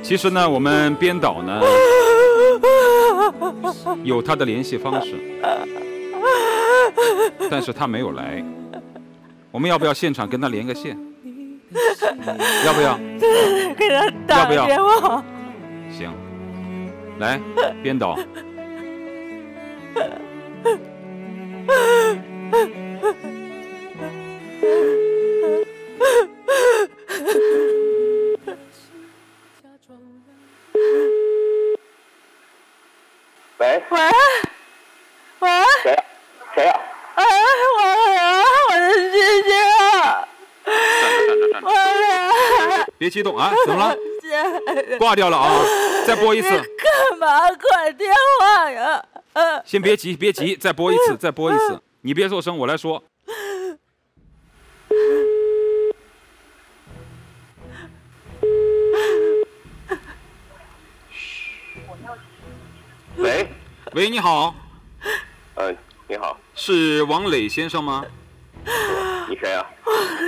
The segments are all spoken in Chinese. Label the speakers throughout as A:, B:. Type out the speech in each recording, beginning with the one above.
A: 其实呢，我们编导呢 有他的联系方式，但是他没有来。我们要不要现场跟他连个线？要不要？
B: 给他打
A: 要不要
B: 个电话。
A: 行，来，编导。
C: 喂，
B: 喂喂，
C: 谁呀？谁呀？
B: 哎，我呀，我的姐姐啊，我的
A: 别激动啊！怎么了？
B: 姐姐，
A: 挂掉了啊！再拨一次，
B: 干嘛挂电话呀？呃，
A: 先别急，别急，再拨一次，再拨一次。你别做声，我来说。
C: 喂，
A: 喂，你好，
C: 嗯，你好，
A: 是王磊先生吗？
C: 你谁啊？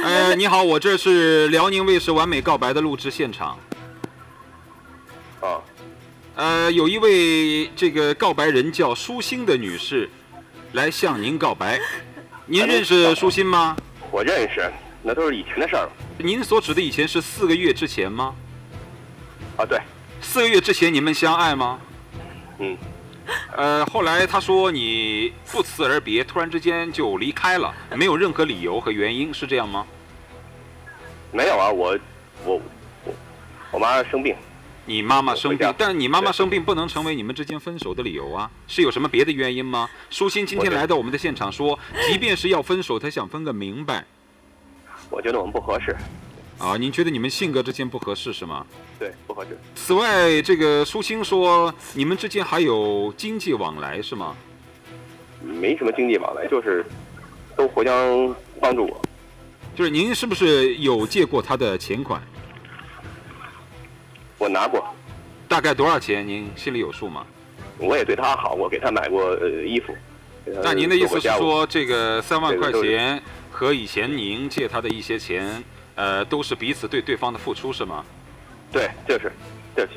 A: 呃，你好，我这是辽宁卫视《完美告白》的录制现场。
C: 啊，
A: 呃，有一位这个告白人叫舒心的女士，来向您告白。您认识舒心吗？
C: 我认识，那都是以前的事儿了。
A: 您所指的以前是四个月之前吗？
C: 啊，对，
A: 四个月之前你们相爱吗？
C: 嗯，
A: 呃，后来他说你不辞而别，突然之间就离开了，没有任何理由和原因，是这样吗？
C: 没有啊，我，我，我，我妈生病，
A: 你妈妈生病但你妈妈生病不能成为你们之间分手的理由啊，是有什么别的原因吗？舒心今天来到我们的现场说，即便是要分手，她想分个明白。
C: 我觉得我们不合适，
A: 啊。您觉得你们性格之间不合适是吗？
C: 对，不合适。
A: 此外，这个舒心说你们之间还有经济往来是吗？
C: 没什么经济往来，就是都互相帮助我。
A: 就是您是不是有借过他的钱款？
C: 我拿过，
A: 大概多少钱？您心里有数吗？
C: 我也对他好，我给他买过呃衣服。
A: 那您的意思？是说，这个三万块钱和以前您借他的一些钱，呃，都是彼此对对方的付出是吗？
C: 对，就是，这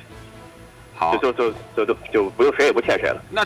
A: 好
C: 就，就就就就就不用谁也不欠谁了。
A: 那